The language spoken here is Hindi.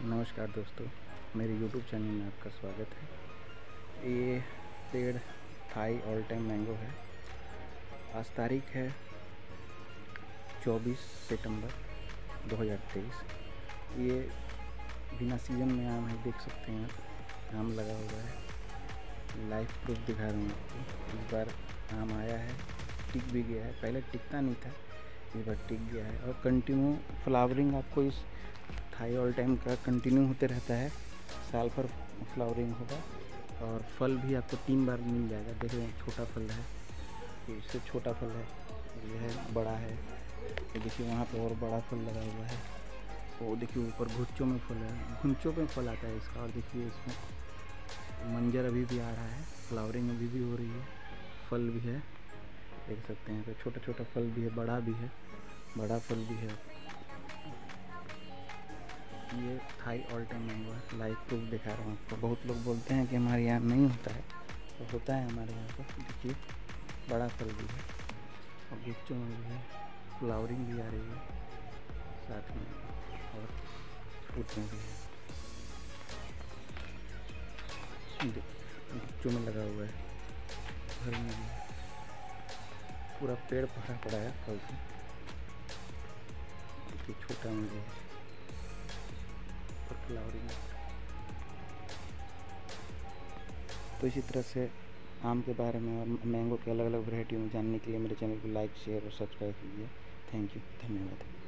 नमस्कार दोस्तों, मेरे YouTube चैनल में आपका स्वागत है। ये पेड़ थाई ऑल टाइम मैंगो है। आज तारीख है 24 सितंबर 2023 ये बिना सीज़न में आम है देख सकते हैं आप आम लगा हुआ है। लाइफ प्रूफ दिखा रहा हूँ आपको। इस बार आम आया है, टिक भी गया है। पहले टिकता नहीं था इस बार टिक गया है। और कंटिन्यू फ्लावरिंग आपको इस थाई ऑल टाइम का कंटिन्यू होते रहता है। साल भर फ्लावरिंग होगा। और फल भी आपको तीन बार मिल जाएगा। देख रहे हैं, छोटा फल है। इससे छोटा फल है। ये है, बड़ा है। ये देखिए, वहाँ पर और बड़ा फल लगा हुआ है। वो देखिए, ऊपर घुच्चों में फल है। घुंचों में फल आता है इसका। और देखिए, इसमें मंजर अभी भी आ रहा है। फ्लावरिंग अभी भी हो रही है। फल भी है। देख सकते हैं तो छोटा छोटा फल भी है, बड़ा भी है। बड़ा फल भी है। ये थाई ऑल टाइम है लाइव प्रूफ दिखा रहा हूँ आपको। बहुत लोग बोलते हैं कि हमारे यहाँ नहीं होता है। तो होता है हमारे यहाँ पर। देखिए, बड़ा फल भी है और गुच्चों में भी है। फ्लावरिंग भी आ रही है साथ में और फ्रूट में भी है। गुच्चों में लगा हुआ है। घर में भी पूरा पेड़ भरा पड़ा है फल से। छोटा में है। फ्लावरिंग तो इसी तरह से आम के बारे में और मैंगो के अलग अलग वैरायटी में जानने के लिए मेरे चैनल को लाइक शेयर और सब्सक्राइब कीजिए। थैंक यू धन्यवाद।